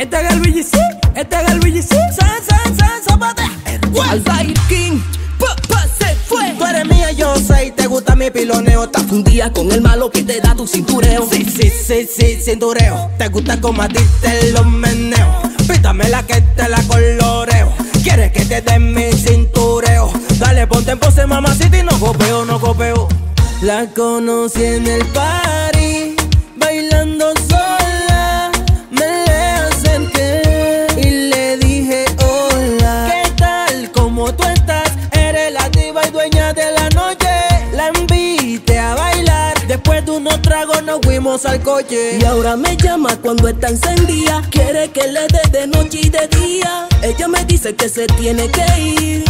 Este es el BGC, este es el BGC. San, san, san, zapatea. Albair King, pa, pa, se fue. Tú eres mía, yo sé, y te gusta mi piloneo. Estás Fundía con el malo que te da tu cintureo. Sí, sí, sí, sí, cintureo. Te gusta como a ti te los meneo. Pítame la que te la coloreo. Quieres que te den mi cintureo. Dale, ponte en pose, mamacita, y no copeo, no copeo. La conocí en el party, bailando tú estás? Eres la diva y dueña de la noche. La invité a bailar. Después de unos tragos nos fuimos al coche. Y ahora me llama cuando está encendida. Quiere que le dé de noche y de día. Ella me dice que se tiene que ir.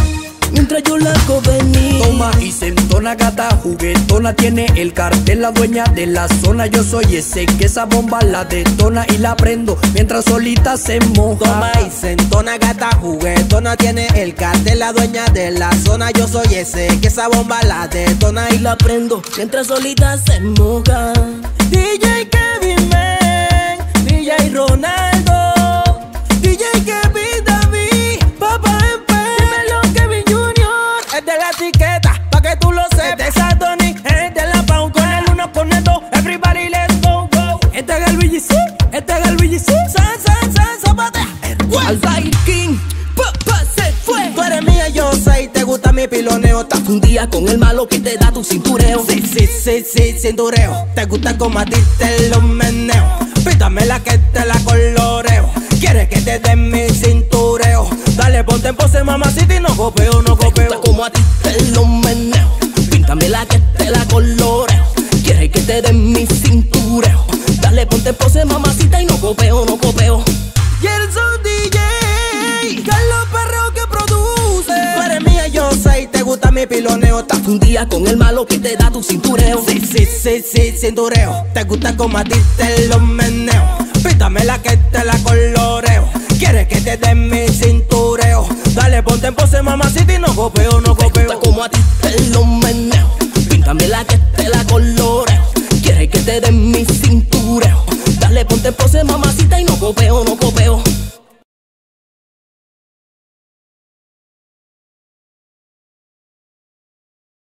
Mientras yo la hago venir. Toma y sentona gata juguetona Tiene el cartel la dueña de la zona Yo soy ese que esa bomba la detona Y la prendo mientras solita se moja Toma y sentona gata juguetona Tiene el cartel la dueña de la zona Yo soy ese que esa bomba la detona Y la prendo mientras solita se moja. DJ y te gusta mi piloneo, estás Fundía con el malo que te da tu cintureo. Sí, sí, sí, sí, cintureo. Te gusta como a ti te los meneo. Pítame la que te la coloreo. Quieres que te den mi cintureo. Dale, ponte en pose, mamacita, y no copeo, no Gusta copeo. como a ti te lo meneo. Píntame la que te la coloreo. Quieres que te den mi cintureo. Dale, ponte en pose, mamacita, y no copeo, no copeo. Gusta mi piloneo. Estás Fundía con el malo que te da tu cintureo. Sí, sí, sí, sí, cintureo. Te gusta como a ti te los meneo. Pítame la que te la coloreo. Quieres que te den mi cintureo. Dale, ponte en pose, mamacita, y no copeo, no Gusta copeo. como a ti te lo meneo. Píntame la que te la coloreo. Quieres que te den mi cintureo. Dale, ponte en pose, mamacita, y no copeo, no